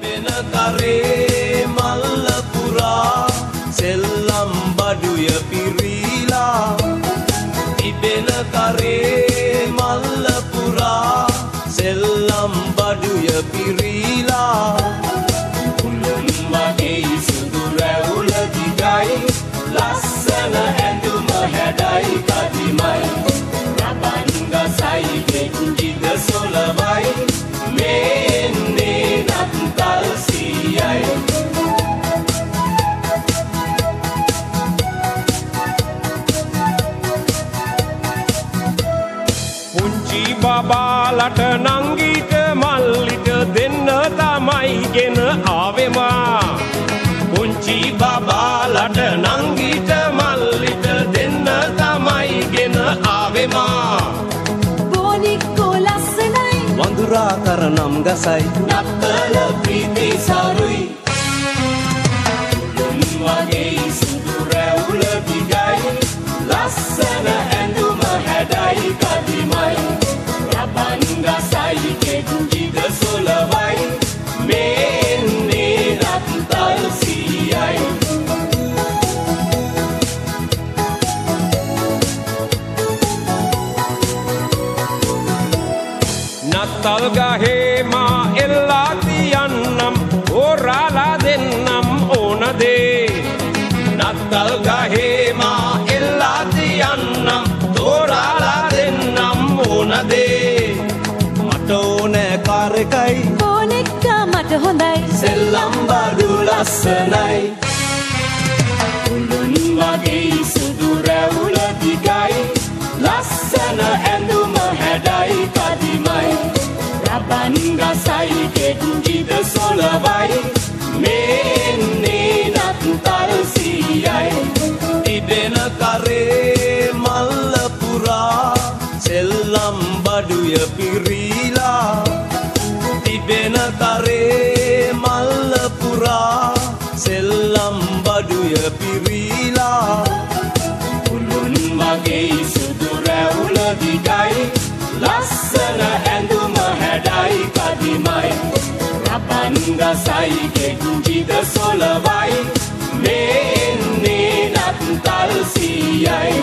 තිබෙන කරේ මල්ල පුරා සෙල්ලම් බඩුය පිරීලා. තිබෙන කරේ මල්ල පුරා සෙල්ලම් බඩුය පිරීලා. උළුම් වගේ සුදු රැවුල දිගයි. ලස්සන ඇඳුම හැඩයි කදිමයි. රබන්ගසයි ගෙන්ජිද පුංචි බබාලට නංගීට මල්ලිට දෙන්න තමයි ගෙන ආවෙමා. පුංචි බබාලට නංගීට මල්ලිට දෙන්න තමයි ගෙන ආවෙමා. බෝනික්කෝ ලස්සනයි වඳුරා කරනම් ගසයි. නත්තල ප්‍රීති සරුයි. වගේ සුදු රැවුල දිගයි. ලස්සන ඇඳුම නත්තල් ගහේ මා එල්ලා තියන්නම් ඕරාලා දෙන්නම් ඕනදේ. නත්තල් ගහේ මා එල්ලා තියන්නම් තෝරාලා දෙන්නම් ඕනදේ. මට ඕනෑ කාරකයි. බෝනෙක්කා මට හොඳයි. සෙල්ලම් බඩු ලස්සනයි. උළුන් වගේ සුදු රැවුල දිගයි. ලස්සන ඇඳුම හැඩයි කදිමයි රබන් ගසයි කෙන්ජිද සොලවයි මේන්නේ නත්තල් සීයයි තිබෙන කරේ මල්ල පුරා සෙල්ලම් බඩුය පිරීලා තිබෙන කරේ මල්ල පුරා සෙල්ලම් බඩුය පිරීලා උළුන් වගේ සුදු රැවුල දිගයි ලස්සන රබන් ගසයි ගෙන්ජිද සොලවයි. මේන්නේ නත්තල් සීයයි.